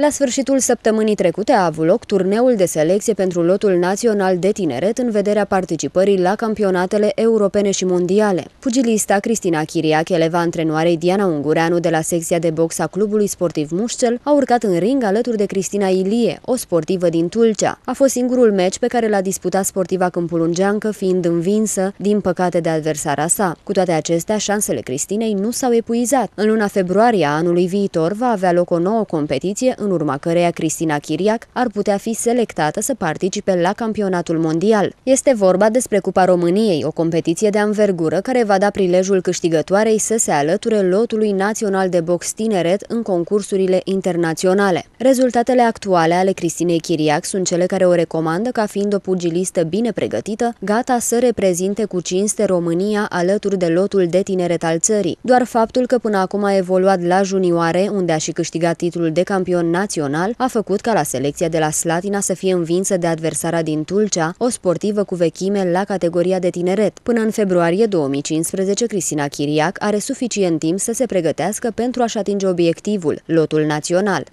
La sfârșitul săptămânii trecute a avut loc turneul de selecție pentru lotul național de tineret în vederea participării la campionatele europene și mondiale. Pugilista Cristina Chiriac, eleva antrenoarei Diana Ungureanu de la secția de box a clubului sportiv Mușcel, a urcat în ring alături de Cristina Ilie, o sportivă din Tulcea. A fost singurul meci pe care l-a disputat sportiva câmpulungeancă, fiind învinsă, din păcate, de adversara sa. Cu toate acestea, șansele Cristinei nu s-au epuizat. În luna februarie a anului viitor va avea loc o nouă competiție în urma căreia Cristina Chiriac ar putea fi selectată să participe la campionatul mondial. Este vorba despre Cupa României, o competiție de anvergură care va da prilejul câștigătoarei să se alăture lotului național de box tineret în concursurile internaționale. Rezultatele actuale ale Cristinei Chiriac sunt cele care o recomandă ca fiind o pugilistă bine pregătită, gata să reprezinte cu cinste România alături de lotul de tineret al țării. Doar faptul că până acum a evoluat la junioare, unde a și câștigat titlul de campion național a făcut ca la selecția de la Slatina să fie învinsă de adversara din Tulcea, o sportivă cu vechime la categoria de tineret. Până în februarie 2015, Cristina Chiriac are suficient timp să se pregătească pentru a-și atinge obiectivul, lotul național.